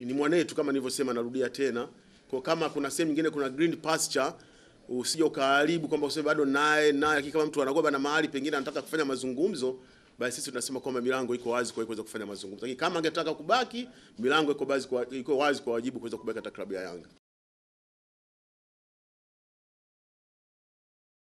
ni mwanetu kama nilivyosema, narudia tena. Kwa kama kuna sehemu nyingine kuna green pasture, usije ukaharibu kwamba useme bado naye naye. Lakini kama mtu anakuwa bana mahali pengine anataka kufanya mazungumzo, basi sisi tunasema kwamba milango iko wazi kwa kuweza kufanya mazungumzo. Lakini kama angetaka kubaki, milango iko wazi kwa iko wazi kwa wajibu kuweza kubaki katika klabu ya Yanga.